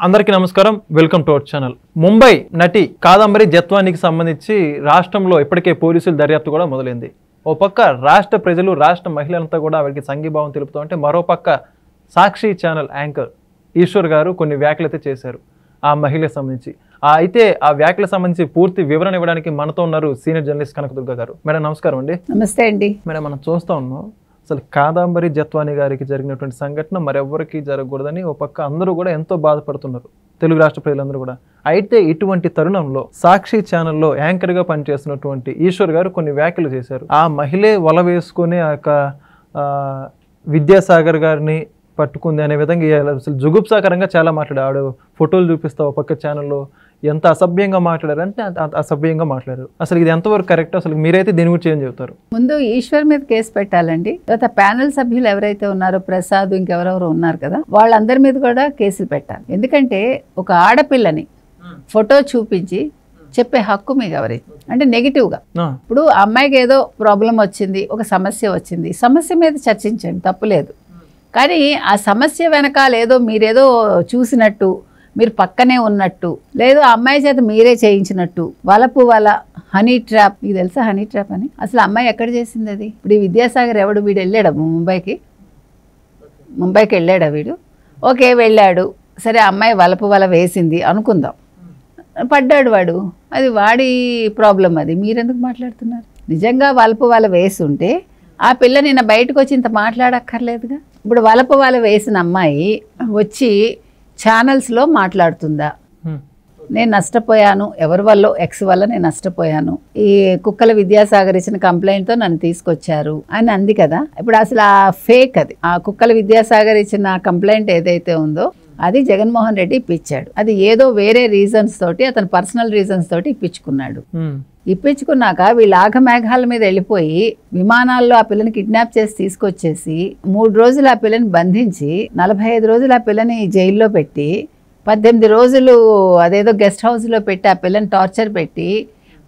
అందరికీ నమస్కారం. Welcome to our channel Mumbai నటి కాదంబరి జత్వానికి సంబంధించి రాష్ట్రంలో ఇప్పటికే పోలీసుల దర్యాప్తు కూడా మొదలైంది. ఓ పక్క రాష్ట్ర ప్రజలు రాష్ట్ర మహిళలంతా కూడా ఆవిడకి సంఘీభావం తెలుపుతూ ఉంటే మరో పక్క సాక్షి ఛానల్ యాంకర్ ఈశ్వర్ గారు కొన్ని వ్యాఖ్యలు అయితే చేశారు ఆ మహిళకు సంబంధించి. ఆ అయితే ఆ వ్యాఖ్యలకు సంబంధించి పూర్తి వివరణ ఇవ్వడానికి మనతో ఉన్నారు సీనియర్ జర్నలిస్ట్ కనకదుర్గ గారు. మేడం నమస్కారం అండి. నమస్తే అండి. మేడం మనం చూస్తూ ఉన్నాం. అసలు కాదాంబరి జత్వాని గారికి జరిగినటువంటి సంఘటన మరెవ్వరికి జరగకూడదని ఓ పక్క అందరూ కూడా ఎంతో బాధపడుతున్నారు. తెలుగు రాష్ట్ర ప్రజలందరూ కూడా. అయితే ఇటువంటి తరుణంలో సాక్షి ఛానల్లో యాంకర్గా పనిచేస్తున్నటువంటి ఈశ్వర్ గారు కొన్ని వ్యాఖ్యలు చేశారు. ఆ మహిళే వల వేసుకునే ఆ యొక్క విద్యాసాగర్ గారిని పట్టుకుంది అనే విధంగా అసలు జుగుప్సాకరంగా చాలా మాట్లాడారు ఆవిడ ఫోటోలు చూపిస్తా ఒక పక్క ఛానల్లో ఎంత అసభ్యంగా మాట్లాడారంటే అసభ్యంగా మాట్లాడారు. అసలు ఇది ఎంతవరకు కరెక్ట్? అసలు మీరైతే దీని గురించి ఏం చెబుతారు? ముందు ఈశ్వర్ మీద కేసు పెట్టాలండి. తర్వాత ప్యానెల్ సభ్యులు ఎవరైతే ఉన్నారో ప్రసాద్ ఇంకెవరెవరు ఉన్నారు కదా వాళ్ళందరి మీద కూడా కేసులు పెట్టాలి. ఎందుకంటే ఒక ఆడపిల్లని ఫోటో చూపించి చెప్పే హక్కు మీకు ఎవరి అంటే నెగిటివ్గా ఇప్పుడు ఆ అమ్మాయికి ఏదో ప్రాబ్లం వచ్చింది ఒక సమస్య వచ్చింది. సమస్య మీద చర్చించండి తప్పులేదు కానీ ఆ సమస్య వెనకాల ఏదో మీరేదో చూసినట్టు మీరు పక్కనే ఉన్నట్టు లేదు ఆ అమ్మాయి చేత మీరే చేయించినట్టు వలపు వల హనీ ట్రాప్ మీకు తెలుసా హనీ ట్రాప్ అని? అసలు అమ్మాయి ఎక్కడ చేసింది అది? ఇప్పుడు ఈ విద్యాసాగర్ ఎవడు? వీడు వెళ్ళాడు ముంబైకి? ముంబైకి వెళ్ళాడా వీడు? ఓకే వెళ్ళాడు. సరే ఆ అమ్మాయి వలపు వల వేసింది అనుకుందాం. పడ్డాడు వాడు. అది వాడి ప్రాబ్లం అది. మీరెందుకు మాట్లాడుతున్నారు? నిజంగా వలపు వల వేసి ఉంటే ఆ పిల్ల నిన్న బయటకు వచ్చి ఇంత మాట్లాడక్కర్లేదుగా? ఇప్పుడు వలపు వల వేసిన అమ్మాయి వచ్చి ఛానల్స్లో మాట్లాడుతుందా? నేను నష్టపోయాను. ఎవరి వల్ల? ఎక్స్ వల్ల నేను నష్టపోయాను. ఈ కుక్కల విద్యాసాగర్ ఇచ్చిన కంప్లైంట్తో నన్ను తీసుకొచ్చారు అని అంది కదా. ఇప్పుడు అసలు ఆ ఫేక్ అది. ఆ కుక్కల విద్యాసాగర్ ఇచ్చిన కంప్లైంట్ ఏదైతే ఉందో అది జగన్మోహన్ రెడ్డి ఇప్పించాడు అది ఏదో వేరే రీజన్స్ తోటి అతను పర్సనల్ రీజన్స్ తోటి ఇప్పించుకున్నాడు ఇప్పించుకున్నాక వీళ్ళు ఆఘమేఘాల మీద వెళ్ళిపోయి విమానాల్లో ఆ పిల్లని కిడ్నాప్ చేసి తీసుకొచ్చేసి మూడు రోజులు ఆ పిల్లని బంధించి నలభై ఐదు రోజులు ఆ పిల్లని జైల్లో పెట్టి పద్దెనిమిది రోజులు అదేదో గెస్ట్ హౌస్లో పెట్టి ఆ పిల్లని టార్చర్ పెట్టి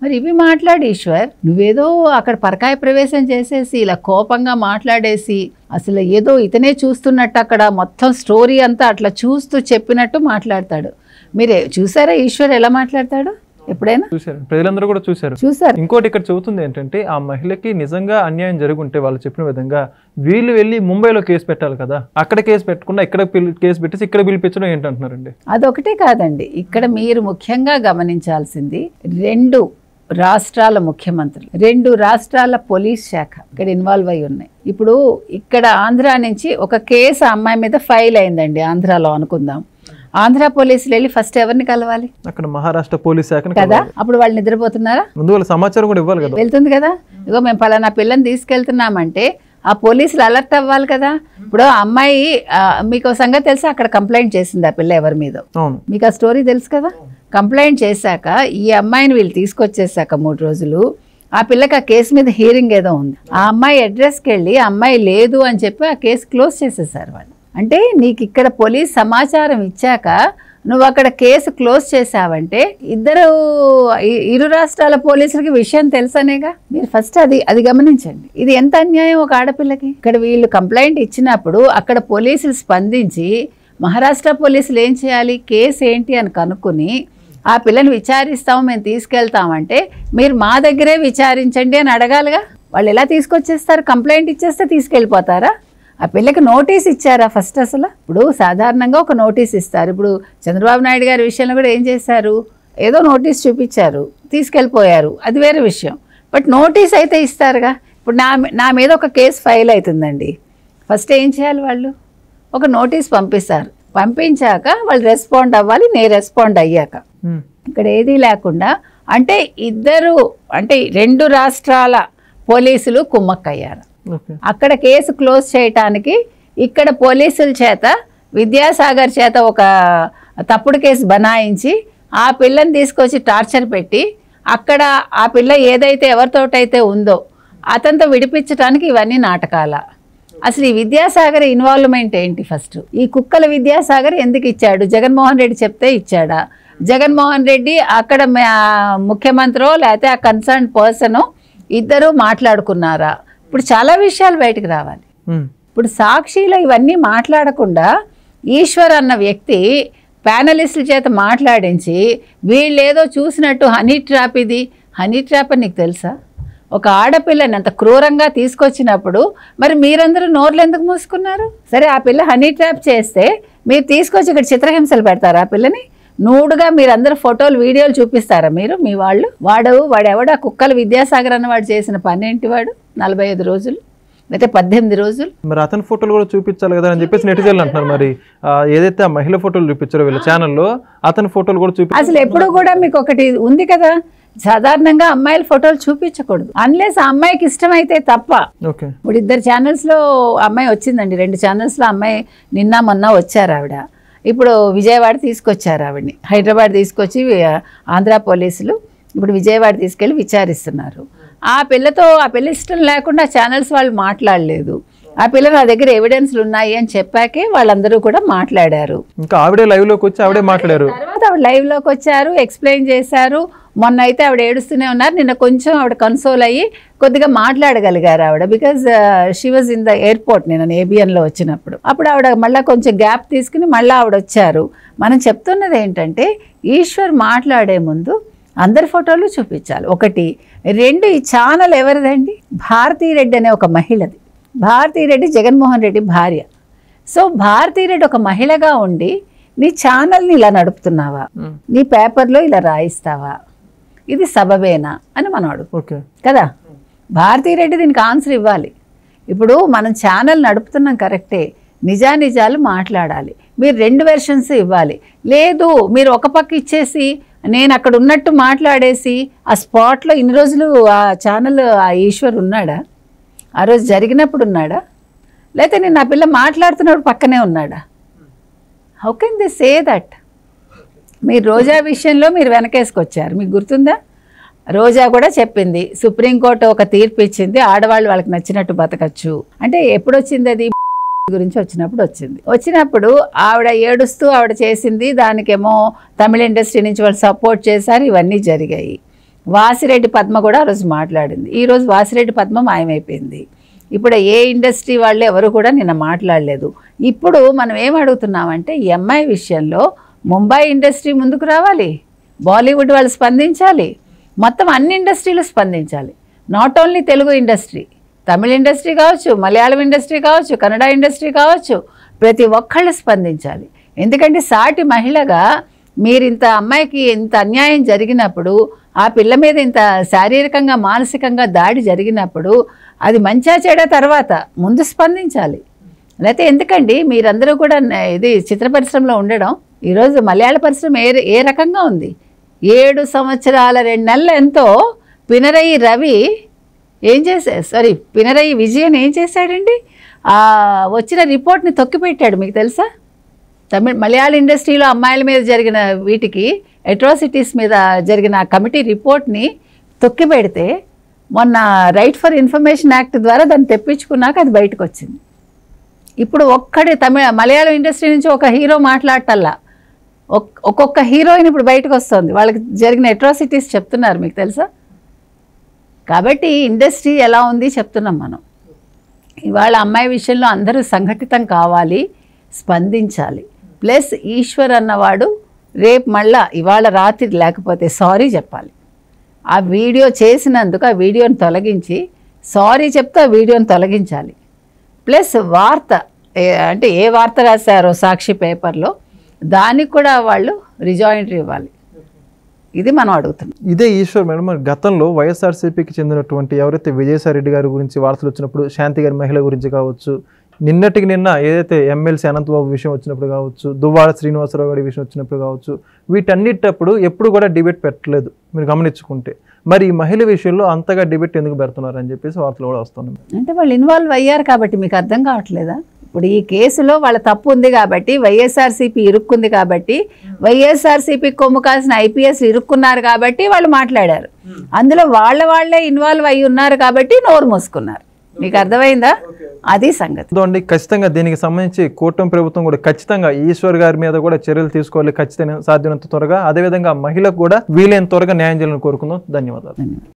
మరి ఇవి మాట్లాడు ఈశ్వర్. నువ్వేదో అక్కడ పరకాయ ప్రవేశం చేసేసి ఇలా కోపంగా మాట్లాడేసి అసలు ఏదో ఇతనే చూస్తున్నట్టు అక్కడ మొత్తం స్టోరీ అంతా అట్లా చూస్తూ చెప్పినట్టు మాట్లాడతాడు. మీరే చూసారా ఈశ్వర్ ఎలా మాట్లాడతాడు? ఎప్పుడైనా? చూశారు. ప్రజలందరూ కూడా చూశారు. చూసారు ఇంకోటి ఇక్కడ చెబుతుంది ఏంటంటే ఆ మహిళకి నిజంగా అన్యాయం జరుగుంటే వాళ్ళు చెప్పిన విధంగా వీళ్ళు వెళ్ళి ముంబైలో కేసు పెట్టాలి కదా. అక్కడ కేసు పెట్టకుండా ఇక్కడ కేసు పెట్టేసి ఇక్కడ పిలిపించడం ఏంటంటున్నారండి? అదొకటే కాదండి. ఇక్కడ మీరు ముఖ్యంగా గమనించాల్సింది రెండు రాష్ట్రాల ముఖ్యమంత్రులు రెండు రాష్ట్రాల పోలీస్ శాఖ ఇక్కడ ఇన్వాల్వ్ అయి ఉన్నాయి. ఇప్పుడు ఇక్కడ ఆంధ్ర నుంచి ఒక కేసు ఆ అమ్మాయి మీద ఫైల్ అయిందండి ఆంధ్రాలో అనుకుందాం. ఆంధ్ర పోలీసులు వెళ్ళి ఫస్ట్ ఎవరిని కలవాలి? అక్కడ మహారాష్ట్ర పోలీస్ శాఖను కదా? అప్పుడు వాళ్ళు నిద్రపోతున్నారా? ముందు వాళ్ళ సమాచారం కూడా ఇవ్వాలి కదా. వెళ్తుంది కదా? ఇగో మేము పలానా పిల్లని తీసుకెళ్తున్నామంటే ఆ పోలీసులు అలర్ట్ అవ్వాలి కదా? ఇప్పుడు ఆ అమ్మాయి మీకు సంగతి తెలుసా? అక్కడ కంప్లైంట్ చేసింది ఆ పిల్ల ఎవరి మీద. మీకు ఆ స్టోరీ తెలుసు కదా? కంప్లైంట్ చేశాక ఈ అమ్మాయిని వీళ్ళు తీసుకొచ్చేసాక మూడు రోజులు ఆ పిల్లకి ఆ కేసు మీద హీరింగ్ ఏదో ఉంది. ఆ అమ్మాయి అడ్రస్కి వెళ్ళి అమ్మాయి లేదు అని చెప్పి ఆ కేసు క్లోజ్ చేసేసారు వాళ్ళు. అంటే నీకు ఇక్కడ పోలీస్ సమాచారం ఇచ్చాక నువ్వు అక్కడ కేసు క్లోజ్ చేసావంటే ఇద్దరు ఇరు రాష్ట్రాల పోలీసులకి విషయం తెలుసనేగా? మీరు ఫస్ట్ అది అది గమనించండి. ఇది ఎంత అన్యాయం ఒక ఆడపిల్లకి? ఇక్కడ వీళ్ళు కంప్లైంట్ ఇచ్చినప్పుడు అక్కడ పోలీసులు స్పందించి మహారాష్ట్ర పోలీసులు ఏం చేయాలి? కేసు ఏంటి అని కనుక్కొని ఆ పిల్లని విచారిస్తాము మేము తీసుకెళ్తామంటే మీరు మా దగ్గరే విచారించండి అని అడగాలిగా? వాళ్ళు ఎలా తీసుకొచ్చేస్తారు? కంప్లైంట్ ఇచ్చేస్తే తీసుకెళ్ళిపోతారా? ఆ పిల్లకి నోటీస్ ఇచ్చారా ఫస్ట్ అసలు? ఇప్పుడు సాధారణంగా ఒక నోటీస్ ఇస్తారు. ఇప్పుడు చంద్రబాబు నాయుడు గారి విషయంలో కూడా ఏం చేశారు? ఏదో నోటీస్ చూపించారు తీసుకెళ్ళిపోయారు. అది వేరే విషయం. బట్ నోటీస్ అయితే ఇస్తారుగా. ఇప్పుడు నా నా మీద ఒక కేసు ఫైల్ అవుతుందండి. ఫస్ట్ ఏం చేయాలి వాళ్ళు? ఒక నోటీస్ పంపిస్తారు. పంపించాక వాళ్ళు రెస్పాండ్ అవ్వాలి నేను రెస్పాండ్ అయ్యాక. ఇక్కడ ఏదీ లేకుండా అంటే ఇద్దరు అంటే రెండు రాష్ట్రాల పోలీసులు కుమ్మక్కయ్యారు. అక్కడ కేసు క్లోజ్ చేయటానికి ఇక్కడ పోలీసుల చేత విద్యాసాగర్ చేత ఒక తప్పుడు కేసు బనాయించి ఆ పిల్లని తీసుకొచ్చి టార్చర్ పెట్టి అక్కడ ఆ పిల్ల ఏదైతే ఎవరితోటైతే ఉందో అతనితో విడిపించడానికి ఇవన్నీ నాటకాల. అసలు ఈ విద్యాసాగర్ ఇన్వాల్వ్మెంట్ ఏంటి ఫస్ట్ ఈ కుక్కల విద్యాసాగర్ ఎందుకు ఇచ్చాడు? జగన్మోహన్ రెడ్డి చెప్తే ఇచ్చాడా? జగన్మోహన్ రెడ్డి అక్కడ ముఖ్యమంత్రో లేకపోతే ఆ కన్సర్న్ పర్సను ఇద్దరు మాట్లాడుకున్నారా? ఇప్పుడు చాలా విషయాలు బయటకు రావాలి. ఇప్పుడు సాక్షిలో ఇవన్నీ మాట్లాడకుండా ఈశ్వర్ అన్న వ్యక్తి ప్యానలిస్టుల చేత మాట్లాడించి వీళ్ళేదో చూసినట్టు హనీ ట్రాప్ ఇది హనీ ట్రాప్ అని నీకు తెలుసా? ఒక ఆడపిల్లని అంత క్రూరంగా తీసుకొచ్చినప్పుడు మరి మీరందరూ నోర్లు ఎందుకు మూసుకున్నారు? సరే ఆ పిల్ల హనీ ట్రాప్ చేస్తే మీరు తీసుకొచ్చి ఇక్కడ చిత్రహింసలు పెడతారా ఆ పిల్లని? నూడుగా మీరందరూ ఫోటోలు వీడియోలు చూపిస్తారా మీరు? మీ వాళ్ళు? వాడు వాడెవడు? ఆ కుక్కల విద్యాసాగర్ అన్నవాడు చేసిన పని ఏంటి వాడు? నలభై ఐదు రోజులు లేకపోతే పద్దెనిమిది రోజులు? మరి అతని ఫోటోలు కూడా చూపించాలి కదా అని చెప్పేసి నెటిజన్లు అంటున్నారు మరి. ఏదైతే ఆ మహిళ ఫోటోలు చూపించారో వీళ్ళ ఛానల్లో అతని ఫోటోలు కూడా చూపి అసలు ఎప్పుడు కూడా మీకు ఒకటి ఉంది కదా? సాధారణంగా అమ్మాయిల ఫోటోలు చూపించకూడదు. అన్లెస్ ఆ అమ్మాయికి ఇష్టమైతే తప్ప. ఓకే. ఇప్పుడు ఇద్దరు ఛానల్స్లో అమ్మాయి వచ్చిందండి. రెండు ఛానల్స్లో అమ్మాయి నిన్న మొన్న వచ్చారు ఆవిడ. ఇప్పుడు విజయవాడ తీసుకొచ్చారు ఆవిడని. హైదరాబాద్ తీసుకొచ్చి ఆంధ్ర పోలీసులు ఇప్పుడు విజయవాడ తీసుకెళ్ళి విచారిస్తున్నారు. ఆ పిల్లతో ఆ పిల్ల ఇష్టం లేకుండా ఛానల్స్ వాళ్ళు మాట్లాడలేదు. ఆ పిల్ల నా దగ్గర ఎవిడెన్స్లు ఉన్నాయి అని చెప్పాకే వాళ్ళందరూ కూడా మాట్లాడారు. ఇంకా ఆవిడే లైవ్లోకి వచ్చి ఆవిడే మాట్లాడారు. లైవ్లోకి వచ్చారు ఎక్స్ప్లెయిన్ చేశారు. మొన్న అయితే ఆవిడ ఏడుస్తూనే ఉన్నారు. నిన్న కొంచెం ఆవిడ కన్సోల్ అయ్యి కొద్దిగా మాట్లాడగలిగారు ఆవిడ. Because she was in the airport నేను ఏబిఎన్లో వచ్చినప్పుడు. అప్పుడు ఆవిడ మళ్ళీ కొంచెం గ్యాప్ తీసుకుని మళ్ళీ ఆవిడ వచ్చారు. మనం చెప్తున్నది ఏంటంటే ఈశ్వర్ మాట్లాడే ముందు అందరి ఫోటోలు చూపించాలి. ఒకటి రెండు ఈ ఛానల్ ఎవరిదండి? భారతీరెడ్డి అనే ఒక మహిళది. భారతీ రెడ్డి జగన్మోహన్ రెడ్డి భార్య. సో భారతీరెడ్డి ఒక మహిళగా ఉండి నీ ఛానల్ని ఇలా నడుపుతున్నావా. నీ పేపర్లో ఇలా రాయిస్తావా? ఇది సబబేనా అని మనం అడుగు ఓకే. కదా? భారతీరెడ్డి దీనికి ఆన్సర్ ఇవ్వాలి. ఇప్పుడు మనం ఛానల్ నడుపుతున్నాం కరెక్టే. నిజానిజాలు మాట్లాడాలి. మీరు రెండు వెర్షన్స్ ఇవ్వాలి. లేదు మీరు ఒక పక్క ఇచ్చేసి నేను అక్కడ ఉన్నట్టు మాట్లాడేసి ఆ స్పాట్లో ఇన్ని రోజులు ఆ ఛానల్ ఆ ఈశ్వర్ ఉన్నాడా? ఆ రోజు జరిగినప్పుడు ఉన్నాడా? లేకపోతే నేను నా పిల్ల మాట్లాడుతున్నప్పుడు పక్కనే ఉన్నాడా? How can they say that మీరు రోజా విషయంలో మీరు వెనకేసుకొచ్చారు. మీకు గుర్తుందా? రోజా కూడా చెప్పింది. సుప్రీంకోర్టు ఒక తీర్పు ఇచ్చింది. ఆడవాళ్ళు వాళ్ళకి నచ్చినట్టు బతకచ్చు. అంటే ఎప్పుడు వచ్చింది అది? గురించి వచ్చినప్పుడు వచ్చింది. వచ్చినప్పుడు ఆవిడ ఏడుస్తూ ఆవిడ చేసింది దానికేమో తమిళ ఇండస్ట్రీ నుంచి వాళ్ళు సపోర్ట్ చేశారు ఇవన్నీ జరిగాయి. వాసిరెడ్డి పద్మ కూడా ఆ రోజు మాట్లాడింది. ఈరోజు వాసిరెడ్డి పద్మ మాయమైపోయింది. ఇప్పుడు ఏ ఇండస్ట్రీ వాళ్ళు ఎవరు కూడా నిన్న మాట్లాడలేదు. ఇప్పుడు మనం ఏం అడుగుతున్నామంటే విషయంలో ముంబై ఇండస్ట్రీ ముందుకు రావాలి బాలీవుడ్ వాళ్ళు స్పందించాలి మొత్తం అన్ని ఇండస్ట్రీలు స్పందించాలి. Not only Telugu industry Tamil industry కావచ్చు మలయాళం ఇండస్ట్రీ కావచ్చు కన్నడ ఇండస్ట్రీ కావచ్చు ప్రతి ఒక్కళ్ళు స్పందించాలి. ఎందుకంటే సాటి మహిళగా మీరు ఇంత అమ్మాయికి ఇంత అన్యాయం జరిగినప్పుడు ఆ పిల్ల మీద ఇంత శారీరకంగా మానసికంగా దాడి జరిగినప్పుడు అది మంచా చెడ తర్వాత ముందు స్పందించాలి. లేకపోతే ఎందుకండి? మీరందరూ కూడా ఇది చిత్ర పరిశ్రమలో ఉండడం ఈరోజు మలయాళ పరిశ్రమ ఏ ఏ రకంగా ఉంది? ఏడు సంవత్సరాల రెండు నెలలు ఎంతో పినరయి రవి ఏం చేశాడు సారీ పినరయి విజయన్ ఏం చేశాడండి? వచ్చిన రిపోర్ట్ని తొక్కిపెట్టాడు మీకు తెలుసా? తమిళ మలయాళ ఇండస్ట్రీలో అమ్మాయిల మీద జరిగిన వీటికి అట్రాసిటీస్ మీద జరిగిన కమిటీ రిపోర్ట్ని తొక్కిపెడితే మొన్న రైట్ ఫర్ ఇన్ఫర్మేషన్ యాక్ట్ ద్వారా దాన్ని తెప్పించుకున్నాక అది బయటకు వచ్చింది ఇప్పుడు ఒక్కడే తమిళ మలయాళం ఇండస్ట్రీ నుంచి ఒక హీరో మాట్లాడటల్లా. ఒక్- ఒక్కొక్క హీరోయిన్ ఇప్పుడు బయటకు వస్తుంది వాళ్ళకి జరిగిన అట్రాసిటీస్ చెప్తున్నారు మీకు తెలుసా? కాబట్టి ఇండస్ట్రీ ఎలా ఉంది చెప్తున్నాం మనం. ఇవాళ అమ్మాయి విషయంలో అందరూ సంఘటితం కావాలి స్పందించాలి. ప్లస్ ఈశ్వర్ అన్నవాడు రేపు మళ్ళా ఇవాళ రాత్రి లేకపోతే సారీ చెప్పాలి. ఆ వీడియో చేసినందుకు ఆ వీడియోని తొలగించి సారీ చెప్తే ఆ వీడియోని తొలగించాలి. ప్లస్ వార్త ఏ- అంటే ఏ వార్త రాశారో సాక్షి పేపర్లో దానికి కూడా వాళ్ళు రిజాయింటరీ ఇవ్వాలి. ఇది మనం అడుగుతున్నాం. ఇదే ఈశ్వర్ మేడం గతంలో వైఎస్ఆర్సీపీకి చెందినటువంటి ఎవరైతే విజయసాయి రెడ్డి గారి గురించి వార్తలు వచ్చినప్పుడు శాంతి గారి మహిళ గురించి కావచ్చు నిన్నటికి నిన్న ఏదైతే ఎమ్మెల్సీ అనంతబాబు విషయం వచ్చినప్పుడు కావచ్చు దువ్వాడ శ్రీనివాసరావు గారి విషయం వచ్చినప్పుడు కావచ్చు వీటన్నిటప్పుడు ఎప్పుడు కూడా డిబేట్ పెట్టలేదు మీరు గమనించుకుంటే. మరి ఈ మహిళ విషయంలో అంతగా డిబేట్ ఎందుకు పెడుతున్నారు అని చెప్పేసి వార్తలు కూడా వస్తున్నాయి. అంటే వాళ్ళు ఇన్వాల్వ్ అయ్యారు కాబట్టి మీకు అర్థం కావట్లేదా? ఇప్పుడు ఈ కేసులో వాళ్ళ తప్పు ఉంది కాబట్టి వైఎస్ఆర్సీపీ ఇరుక్కుంది కాబట్టి వైఎస్ఆర్సీపీ కొమ్ము కాసిన ఐపీఎస్ ఇరుక్కున్నారు కాబట్టి వాళ్ళు మాట్లాడారు. అందులో వాళ్ళ వాళ్ళే ఇన్వాల్వ్ అయి ఉన్నారు కాబట్టి నోరు మూసుకున్నారు. మీకు అర్థమైందా? అది సంగతి. అండి ఖచ్చితంగా దీనికి సంబంధించి కూటమి ప్రభుత్వం కూడా ఖచ్చితంగా ఈశ్వర్ గారి మీద కూడా చర్యలు తీసుకోవాలి ఖచ్చితంగా సాధ్యమైనంత త్వరగా. అదేవిధంగా మహిళకు కూడా వీలైన త్వరగా న్యాయం చేయాలని కోరుకుందాం. ధన్యవాదాలు. ధన్యవాదాలు.